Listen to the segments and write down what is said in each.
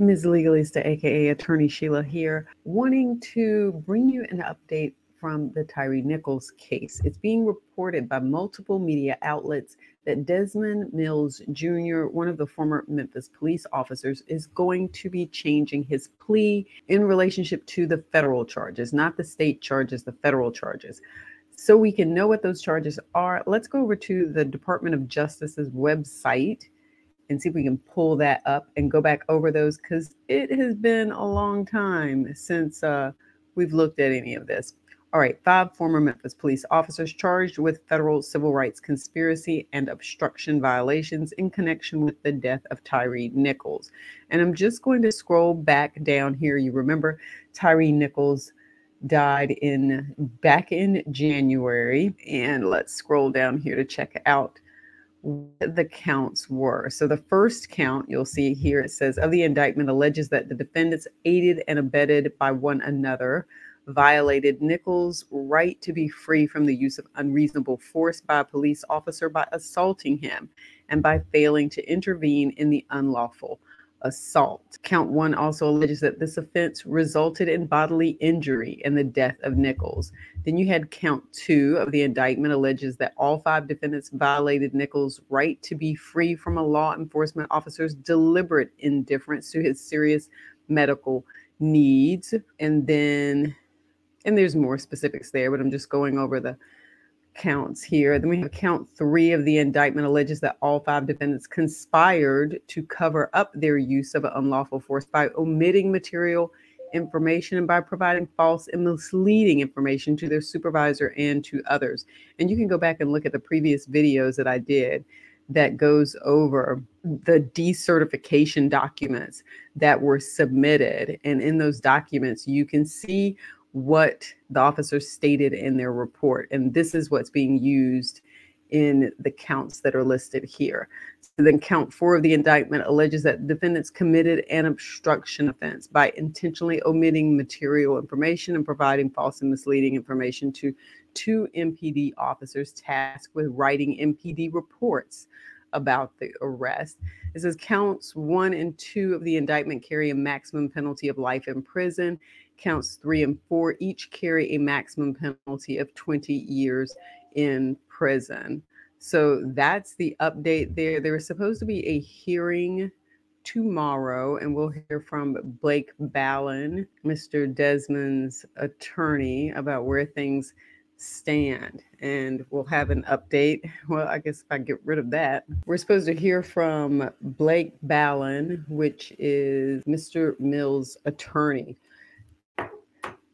Ms. Legalista, aka Attorney Shelia here, wanting to bring you an update from the Tyre Nichols case. It's being reported by multiple media outlets that Desmond Mills Jr., one of the former Memphis police officers, is going to be changing his plea in relationship to the federal charges, not the state charges, the federal charges. So we can know what those charges are, let's go over to the Department of Justice's website and see if we can pull that up and go back over those because it has been a long time since uh, we've looked at any of this. All right, five former Memphis police officers charged with federal civil rights conspiracy and obstruction violations in connection with the death of Tyre Nichols. And I'm just going to scroll back down here. You remember Tyre Nichols died in back in January. And let's scroll down here to check out the counts were. So the first count you'll see here it says of the indictment alleges that the defendants aided and abetted by one another violated Nichols' right to be free from the use of unreasonable force by a police officer by assaulting him and by failing to intervene in the unlawful assault. Count one also alleges that this offense resulted in bodily injury and the death of Nichols. Then you had count two of the indictment alleges that all five defendants violated Nichols' right to be free from a law enforcement officer's deliberate indifference to his serious medical needs. And then and there's more specifics there, but I'm just going over the counts here. Then we have count three of the indictment alleges that all five defendants conspired to cover up their use of unlawful force by omitting material information and by providing false and misleading information to their supervisor and to others. And you can go back and look at the previous videos that I did that goes over the decertification documents that were submitted. And in those documents, you can see what the officers stated in their report. And this is what's being used in the counts that are listed here. So then count four of the indictment alleges that defendants committed an obstruction offense by intentionally omitting material information and providing false and misleading information to two MPD officers tasked with writing MPD reports about the arrest. It says counts one and two of the indictment carry a maximum penalty of life in prison counts three and four each carry a maximum penalty of 20 years in prison. So that's the update there. There is supposed to be a hearing tomorrow, and we'll hear from Blake Ballin, Mr. Desmond's attorney, about where things stand. And we'll have an update. Well, I guess if I get rid of that, we're supposed to hear from Blake Ballin, which is Mr. Mills' attorney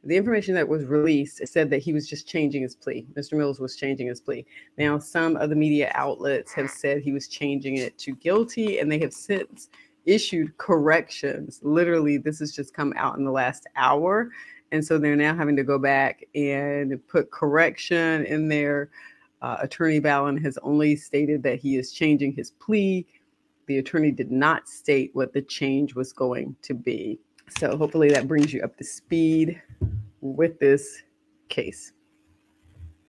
the information that was released said that he was just changing his plea. Mr. Mills was changing his plea. Now, some of the media outlets have said he was changing it to guilty, and they have since issued corrections. Literally, this has just come out in the last hour. And so they're now having to go back and put correction in there. Uh, attorney Ballin has only stated that he is changing his plea. The attorney did not state what the change was going to be. So hopefully that brings you up to speed with this case.